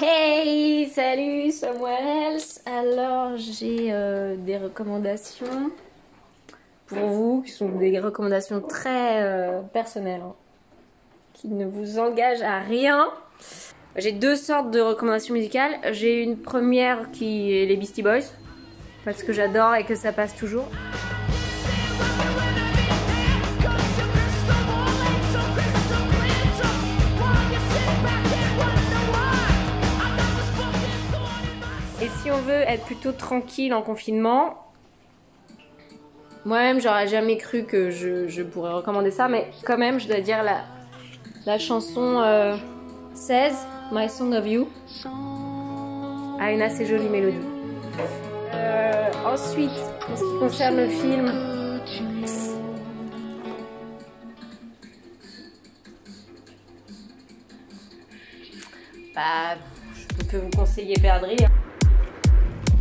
Hey, salut Samuels. Alors j'ai euh, des recommandations pour vous, qui sont des recommandations très euh, personnelles, hein, qui ne vous engagent à rien. J'ai deux sortes de recommandations musicales. J'ai une première qui est les Beastie Boys, parce que j'adore et que ça passe toujours. Et si on veut être plutôt tranquille en confinement, moi-même j'aurais jamais cru que je, pourrais recommander ça, mais quand même je dois dire la, la chanson euh, 16, My Song of You, a une assez jolie mélodie. Euh, ensuite, en ce qui concerne le film, bah, je peux vous conseiller Perdri.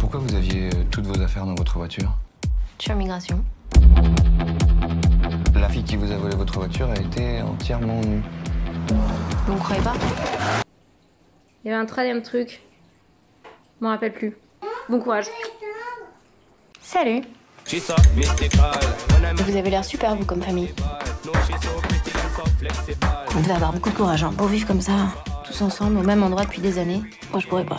Pourquoi vous aviez euh, toutes vos affaires dans votre voiture Je suis en migration. La fille qui vous a volé votre voiture a été entièrement nue. Vous ne croyez pas Il y avait un troisième truc. Je m'en rappelle plus. Bon courage. Salut Vous avez l'air super, vous, comme famille. Vous devez avoir beaucoup de courage, hein, pour vivre comme ça, tous ensemble, au même endroit depuis des années. Moi, je pourrais pas.